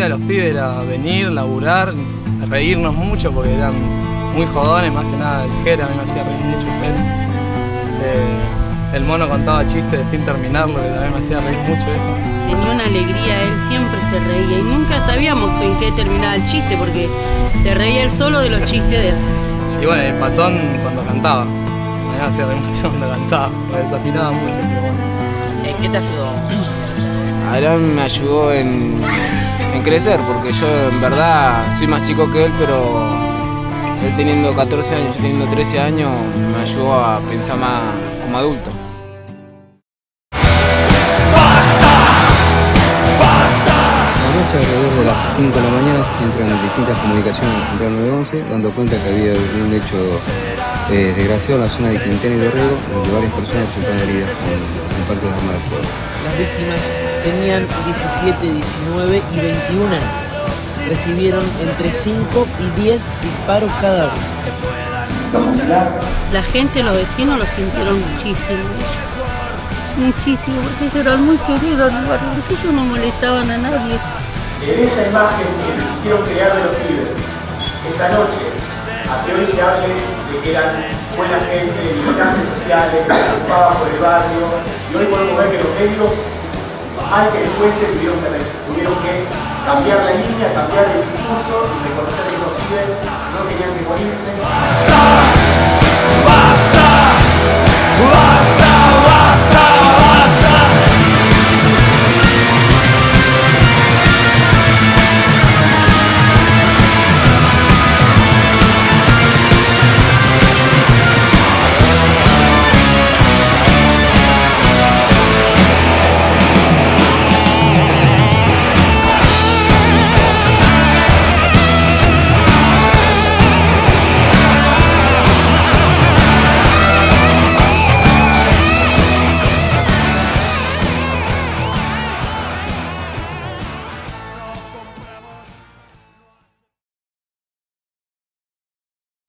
día de los pibes era venir, laburar, reírnos mucho porque eran muy jodones, más que nada el Jera, a mí me hacía reír mucho el Jera. Eh, el mono contaba chistes sin terminarlo, que también me hacía reír mucho eso. Tenía una alegría, él siempre se reía y nunca sabíamos en qué terminaba el chiste porque se reía él solo de los chistes de él. Y bueno, el patón cuando cantaba, a mí me hacía reír mucho cuando cantaba, porque desafinaba mucho, pero bueno. ¿En qué te ayudó? Adrián me ayudó en, en crecer, porque yo en verdad soy más chico que él, pero él teniendo 14 años, yo teniendo 13 años, me ayudó a pensar más como adulto. 5 de la mañana entran distintas comunicaciones en Central 911 dando cuenta que había un hecho eh, desgraciado en la zona de Quintana y Dorrego donde varias personas resultaron heridas con impactos de arma de fuego. Las víctimas tenían 17, 19 y 21 años. Recibieron entre 5 y 10 disparos cada uno. La gente, los vecinos lo sintieron muchísimo. ellos. Muchísimo, porque ellos eran muy queridos porque ellos no molestaban a nadie. En esa imagen que quisieron crear de los pibes, esa noche, a que hoy se hable de que eran buena gente, militantes sociales, que se preocupaban por el barrio, y hoy podemos ver que los medios, mal que les cueste, tuvieron que, tuvieron que cambiar la línea, cambiar el discurso y reconocer que esos pibes no tenían que morirse.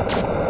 You